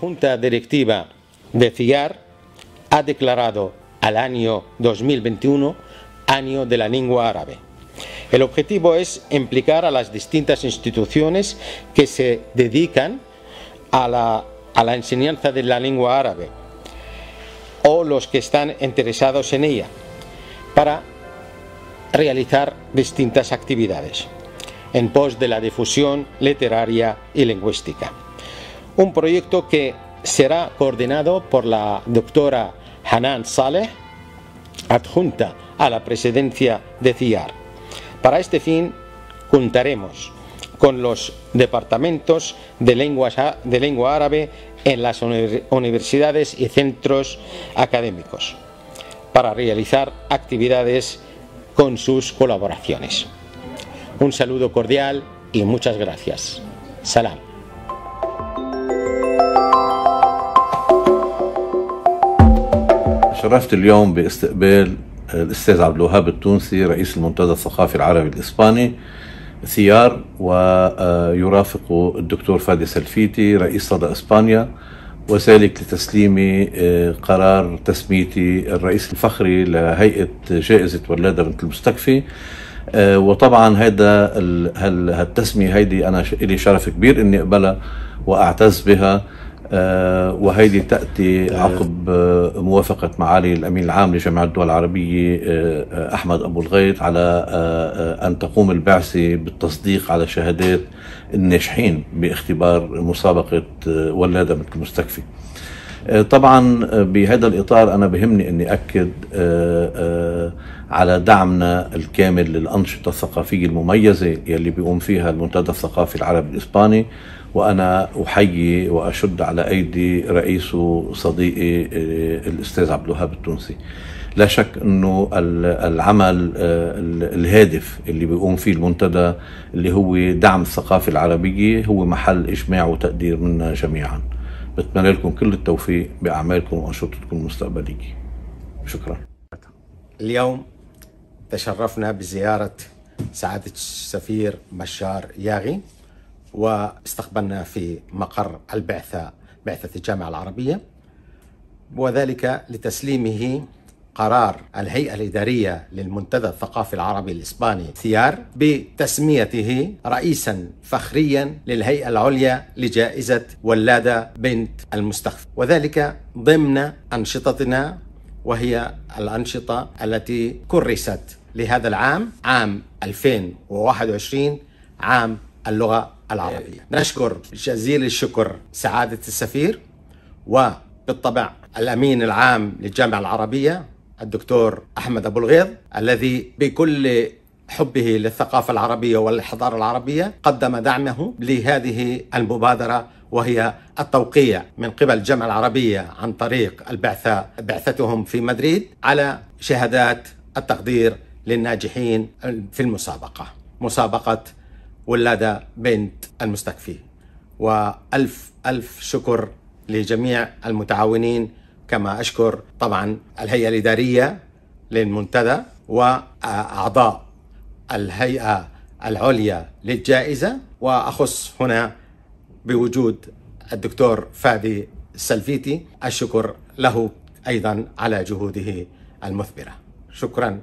Junta Directiva de CIAR ha declarado al año 2021 año de la lengua árabe. El objetivo es implicar a las distintas instituciones que se dedican a la, a la enseñanza de la lengua árabe o los que están interesados en ella para realizar distintas actividades en pos de la difusión literaria y lingüística. Un proyecto que será coordinado por la doctora Hanan Saleh, adjunta a la presidencia de CIAR. Para este fin contaremos con los departamentos de lengua, de lengua árabe en las universidades y centros académicos para realizar actividades con sus colaboraciones. Un saludo cordial y muchas gracias. Salam. شرفت اليوم باستقبال الأستاذ عبد الوهاب التونسي رئيس المنتدى الثقافي العربي الإسباني ثيار ويرافق الدكتور فادي سلفيتي رئيس صدى إسبانيا وذلك لتسليم قرار تسميتي الرئيس الفخري لهيئة جائزة ولادة بنت المستكفي. وطبعا هذا هالتسمية هيدي أنا لي شرف كبير إني أقبلها وأعتز بها. وهيدي تأتي عقب موافقة معالي الأمين العام لجامعة الدول العربية أحمد أبو الغيط على أن تقوم البعثة بالتصديق على شهادات الناجحين باختبار مسابقة ولادة مثل المستكفي. طبعا بهذا الإطار أنا بهمني أني أكد على دعمنا الكامل للأنشطة الثقافية المميزة يلي بيقوم فيها المنتدى الثقافي العربي الإسباني وأنا أحيي وأشد على أيدي رئيسه صديقي الأستاذ عبد الوهاب التونسي. لا شك إنه العمل الهادف اللي بيقوم فيه المنتدى اللي هو دعم الثقافة العربية هو محل إجماع وتقدير منا جميعا. بتمنى لكم كل التوفيق بأعمالكم وأنشطتكم المستقبلية. شكرا. اليوم تشرفنا بزيارة سعادة السفير بشار ياغي واستقبلنا في مقر البعثة بعثة الجامعة العربية وذلك لتسليمه قرار الهيئة الإدارية للمنتدى الثقافي العربي الإسباني ثيار بتسميته رئيسا فخريا للهيئة العليا لجائزة ولادة بنت المستخفى وذلك ضمن أنشطتنا وهي الأنشطة التي كرست لهذا العام عام 2021 عام اللغة العربية. نشكر جزيل الشكر سعادة السفير وبالطبع الأمين العام للجامعة العربية الدكتور أحمد أبو الغيض الذي بكل حبه للثقافة العربية والحضارة العربية قدم دعمه لهذه المبادرة وهي التوقيع من قبل الجامعة العربية عن طريق البعثة بعثتهم في مدريد على شهادات التقدير للناجحين في المسابقة مسابقة ولادة بنت المستكفي. وألف ألف شكر لجميع المتعاونين كما أشكر طبعا الهيئة الإدارية للمنتدى وأعضاء الهيئة العليا للجائزة وأخص هنا بوجود الدكتور فادي السلفيتي الشكر له أيضا على جهوده المثمرة. شكرا.